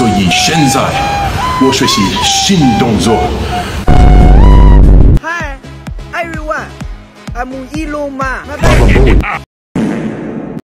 所以现在我学习新动作。Hi, everyone. I'm Elon Musk.